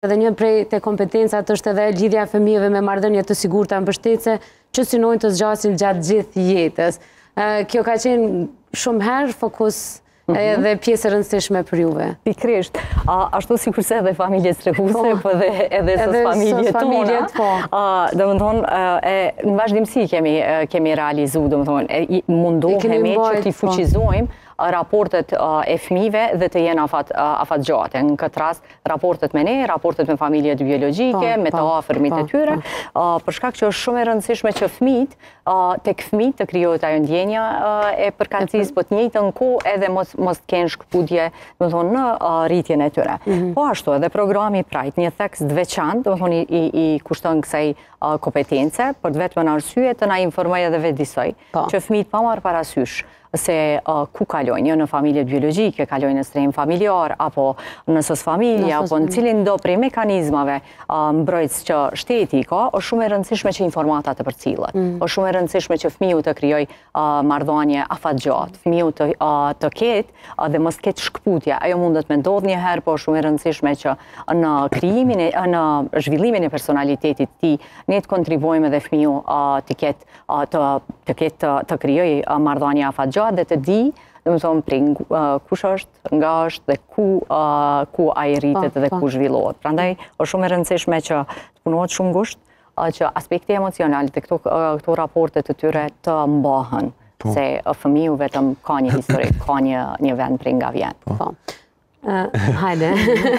Edhe një prej të kompetencat është edhe lidhja e fëmijëve me marrëdhënie të sigurta e mbështetëse që synojnë të zgjasin gjatë gjithë jetës. Kjo ka qenë shumë herë fokus Mhm. edhe pjesë e rëndësishme për juve. Pikërisht, ashtu sikurse edhe familjet strehuese, po. po dhe edhe SOS familjet tona, po. domethënë, në vazhdimësi kemi realizu, domethënë, mundohemi që t'i fuqizojmë raportet e fmijve dhe të jenë afatgjate. Në këtë rast, raportet me ne, raportet me familjet biologjike, po, me të po, afërmit po, e tyre, për shkak që është shumë e rëndësishme që fmijt, tek fmijt të krijohet ajo ndjenja e përkatësisë, po të njëjtën kohë edhe mos mos të kenë shkëputje, domethënë në rritjen e tyre. Mhm. Po ashtu edhe programi Pride, një theks të veçantë, domethënë i i kushton kësaj kompetence, për të vetmen arsye të na informojë edhe vetë disoj, që fmijt pa marrë parasysh se ku kalojnë, jo në familjet biologjike, kalojnë në strehim familjar, apo në SOS familje, apo në cilindo prej mekanizmave mbrojtës që shteti i ka, është shumë e rëndësishme që informatat të përcillet, mm. është shumë e rëndësishme që fmiu të krijoj marrdhanie afatgjatë, fmiu të ketë dhe mos ketë shkëputje, ajo mundet me ndodhë një herë, po është shumë e rëndësishme që në krijimin e, në zhvillimin e personalitetit tij, ne të kontribuojmë dhe fmiu të ketë të të ketë të krijoj marrëdhënie afatgjatë dhe të di domethënë prej kush është, nga është dhe ku ku ai rritet po, dhe po. ku zhvillohet. Prandaj është shumë e rëndësishme që të punohet shumë ngushtë që aspekti emocional dhe këto, këto raporte të tyre të mbahën, po. se fëmiu vetëm ka një historik, ka një, një vend prej nga vjen. Po. Hajde.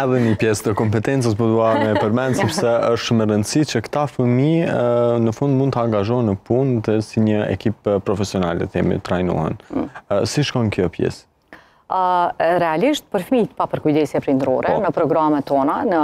Edhe një pjesë të kompetencës po dua me përmendë sepse është shumë e rëndësishme që këta fëmijë në fund mund të angazhohen në punë dhe si një ekip profesional të themi trajnohen. Mm. Si shkon kjo pjesë? realisht për fëmijë pa përkujdesje prindërore po. në programet tona në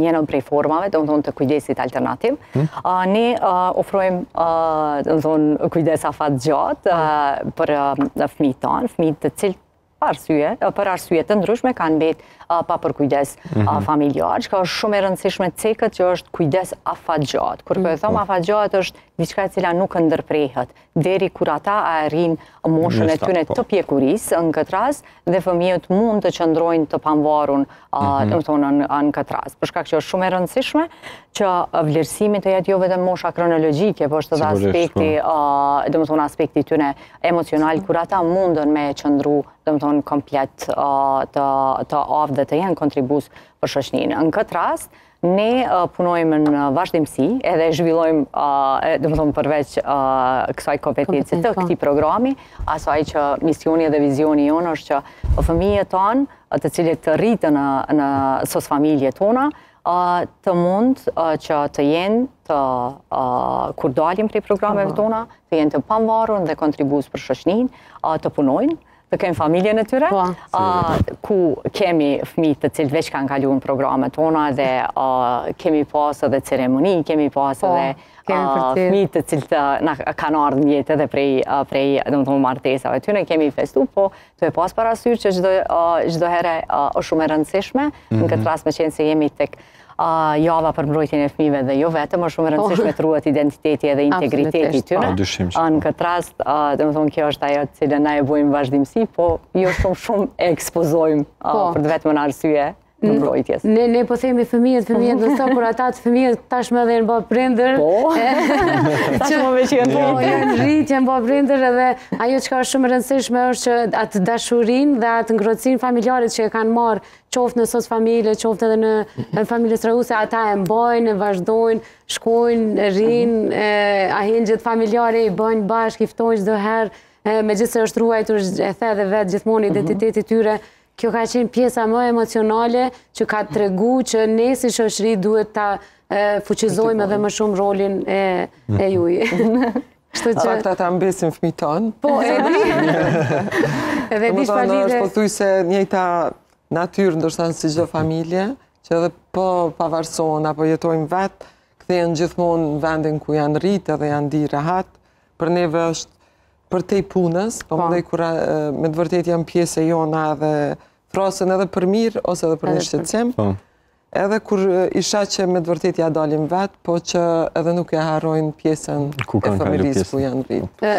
njërën prej formave domethënë të kujdesit alternativ hmm? ne ofrojmë domethënë kujdes afatgjatë hmm. për fëmijët tanë fëmijët të cilët arsye, për arsye të ndryshme kanë mbet pa përkujdes mhm. familjar, çka është shumë e rëndësishme të ceket që është kujdes afatgjat. Kur po po e thomi mhm. afatgjat është diçka e cila nuk ndërprehet, deri kur ata arrijnë moshën e tyne po. të pjekurisë në këtë rast, dhe fëmijët mund të qëndrojnë të pavarun mhm. domethënë në këtë rast. Për shkak që është shumë e rëndësishme, që vlerësimi të jetë jo vetëm mosha kronologjike, po është dhe aspekti, po. domethënë aspekti tyne emocional, kur ata mundën me qëndru, domethënë, komplet të aftë dhe të jenë kontribues për shoqninë. Në këtë rast, ne punojmë në vazhdimësi, edhe zhvillojmë, domethënë, përveç kësaj kompetence të këtij programi, asaj që misioni dhe vizioni jonë është që fëmijët tanë, të cilët rriten në SOS familjet tona, të mund që të jenë të kur dalin prej programeve tona, të jenë të pavarur dhe kontribues për shoqninë, të punojnë, të kenë familjen e tyre, po. ku kemi fmij të cilët veç kanë kalu në programet tona dhe kemi pasë dhe ceremoni, kemi pasë po, dhe fmij të cilët kanë ardhë në jetë dhe prej, domethënë, martesave tyre, kemi festu, po tu e pas parasysh që çdo herë është shumë e rëndësishme, në mhm. këtë rast meqenëse jemi tek java për mbrojtjen e fmijëve dhe jo vetëm, është shumë e po. rëndësishme të ruhet identiteti edhe integriteti i tyre. Po. Në këtë rast, domethënë kjo është ajo cilën na e bojmë në vazhdimësi, po jo shumë shumë e ekspozojmë po. për të vetmen arsye. të mbrojtjes. Ne, ne po themi fëmijët, fëmijët, ndërsa kur ata fëmijët tashmë edhe janë bërë prindër. Po, tashmë meqë janë po, rritë. Janë rritë, janë bërë prindër edhe ajo çka është shumë e rëndësishme është që atë dashurinë dhe atë ngrohtësinë familjare që e kanë marrë qoftë në SOS familje, qoftë edhe në, në familjet strehuese, ata e mbajnë, e vazhdojnë, shkojnë, rrinë, mhm. e, ahengjet familjare i bëjnë bashkë, i ftojnë çdo herë, megjithëse është ruajtur e the edhe vetë gjithmonë mhm. identiteti tyre, Kjo ka qenë pjesa më emocionale që ka tregu që ne si shoqëri duhet ta fuqizojmë edhe më shumë rolin e mhm. juaj. Kështu që... Fakt ata mbesin fmij tonë. Po, e di. Edhe di shpa lide. është pothuajse e njëjta natyrë, ndërsa si çdo familje, që edhe po pavarësohen, apo jetojnë vetë, kthehen gjithmonë në vendin ku janë rritë edhe janë ndi rahat, për neve është përtej punës, po mendoj po. kur ata me të vërtetë janë pjesë e jona dhe thrrasin edhe për mirë ose edhe për një shqetësim. Po. Edhe kur i sheh që me të vërtetë ia dalin vetë, po që edhe nuk e harrojnë pjesën e familjes ku janë rritë.